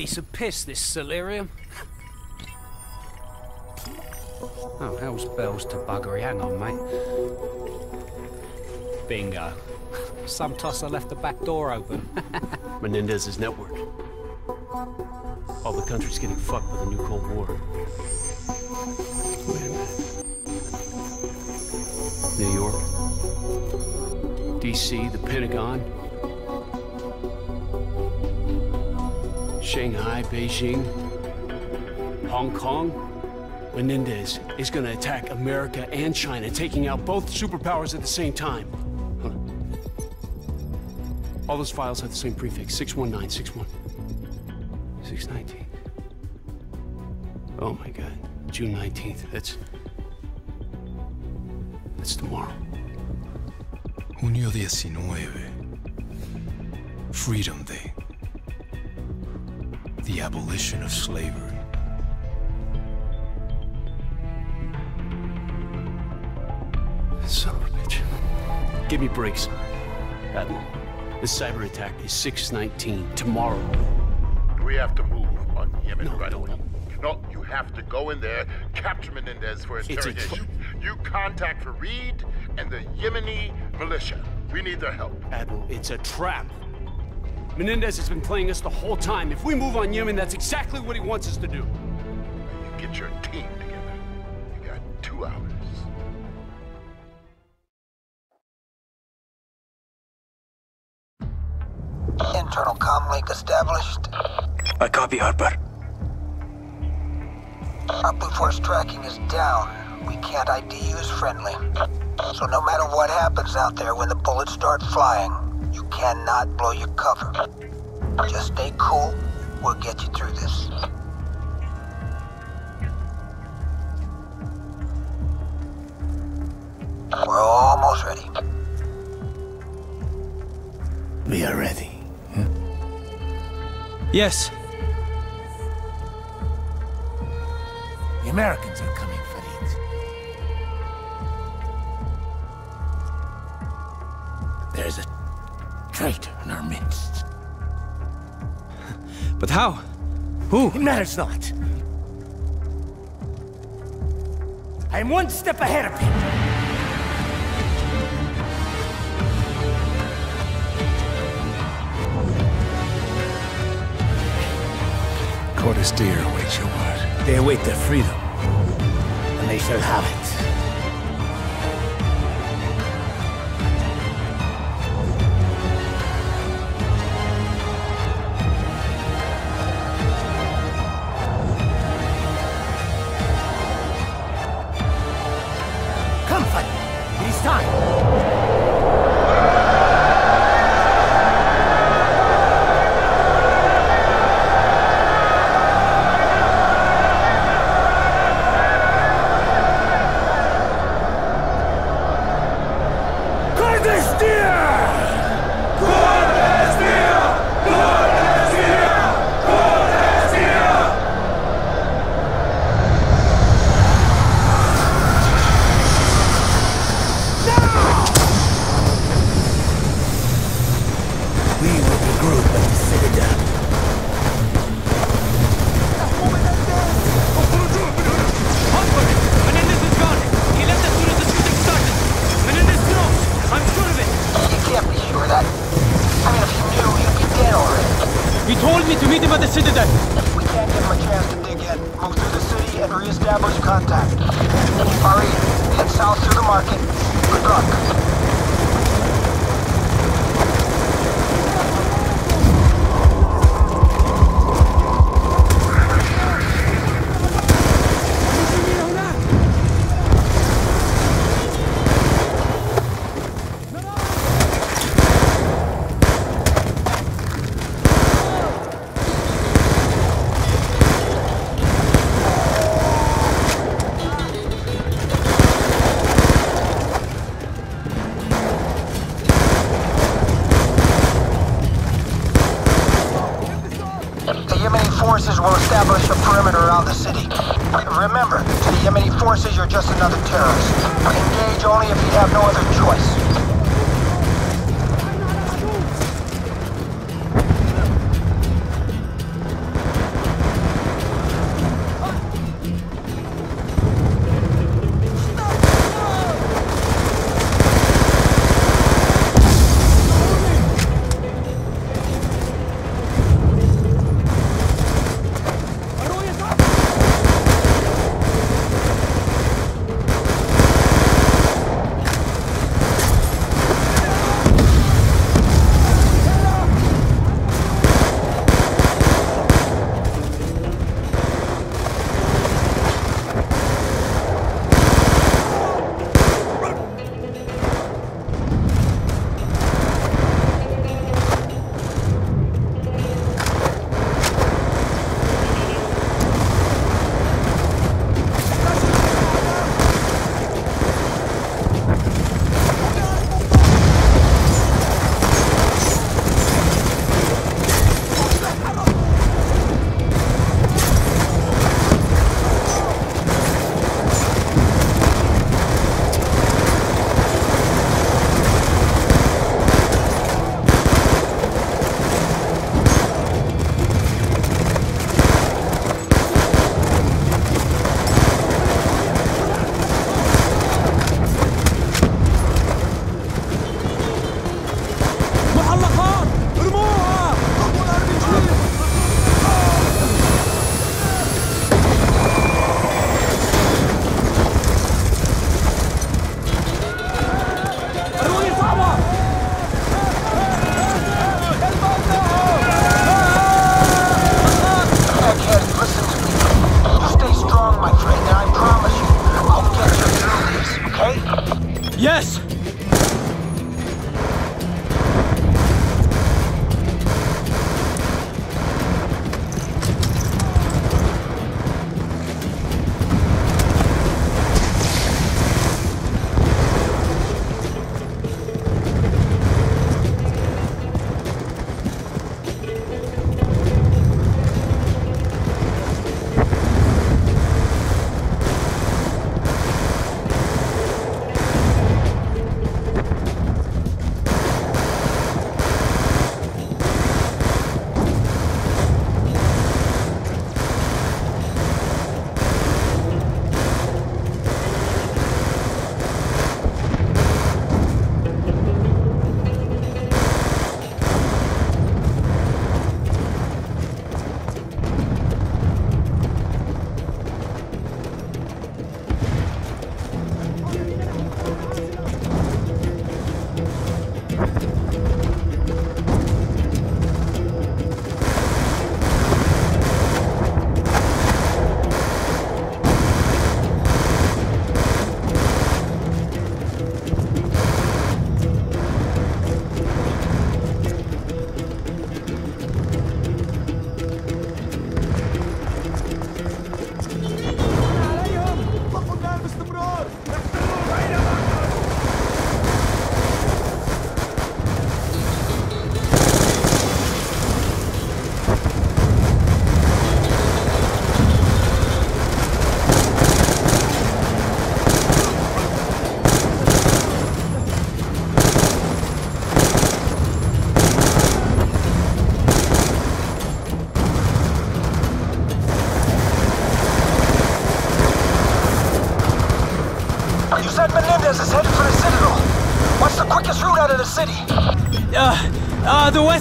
piece of piss, this Celerium. Oh, hell's bells to buggery. Hang on, mate. Bingo. Some tosser left the back door open. Menendez's network. All the country's getting fucked with a new Cold War. Wait a minute. New York. D.C., the Pentagon. Shanghai, Beijing. Hong Kong. Menendez is gonna attack America and China, taking out both superpowers at the same time. All those files have the same prefix, 61961. 619. Oh my god. June 19th. That's... That's tomorrow. Junio 19. Freedom Day. The abolition of slavery. Son of a bitch. Give me Briggs. Admiral, this cyber attack is 619 tomorrow. We have to move on Yemen No, right no, away. no. No, you have to go in there, capture Menendez for interrogation. You, you contact Farid and the Yemeni militia. We need their help. Admiral, it's a trap. Menendez has been playing us the whole time. If we move on Yemen, that's exactly what he wants us to do. You get your team together. You got two hours. Internal comm link established. I copy, Harper. Our Blue Force tracking is down. We can't ID you as friendly. So no matter what happens out there when the bullets start flying, you cannot blow your cover. Just stay cool. We'll get you through this. We're almost ready. We are ready. Hmm? yes. The Americans are coming, Farid. There's a traitor in our midst. But how? Who? It matters not. I am one step ahead of him. Cordis Die awaits your word. They await their freedom. And they shall have it. Forces will establish a perimeter around the city. Remember, to the Yemeni forces, you're just another terrorist. Engage only if you have no other choice. Yes!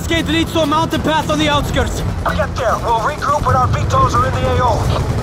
Gate leads to a mountain path on the outskirts. Get there. We'll regroup when our VTOLs are in the AO.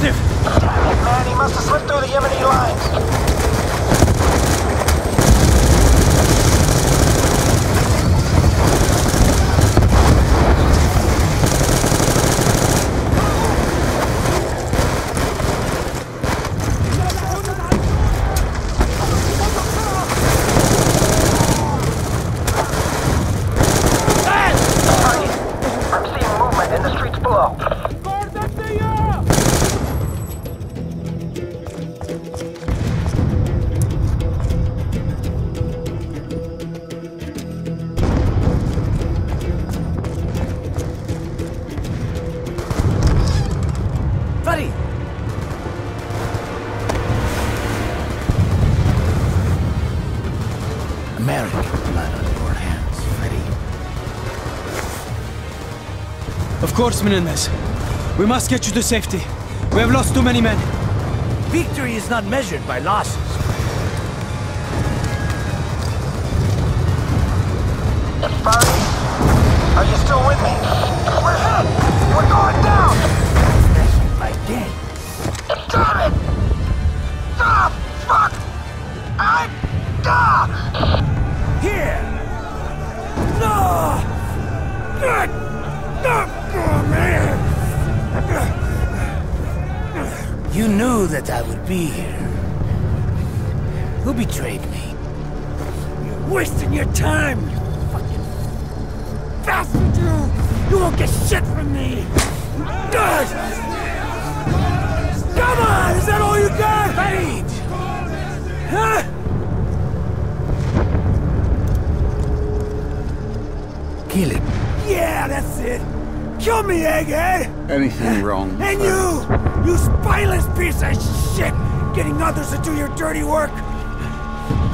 Negative. Man, he must have slipped through the Yemeni lines. Farid, I'm seeing movement in the streets below. Of course, Menendez. We must get you to safety. We have lost too many men. Victory is not measured by losses. Farid, are you still with me? We're hit! We're going down! Again. Damn it! Ah, fuck! I... Ah! Here! No! Good! You knew that I would be here. Who betrayed me? You're wasting your time, you fucking bastard, you! You won't get shit from me! Good! Come on! Is that all you got? Fade! Huh? Kill him. Yeah, that's it. Kill me, egghead! Anything wrong? And you! You spineless piece of shit! Getting others to do your dirty work!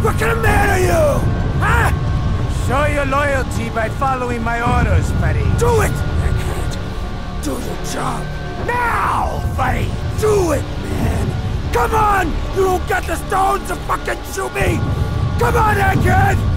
What kind of man are you? Huh? Show your loyalty by following my orders, buddy. Do it! Egghead! Do your job! Now, buddy! Do it, man! Come on! You don't got the stones to fucking shoot me! Come on, egghead!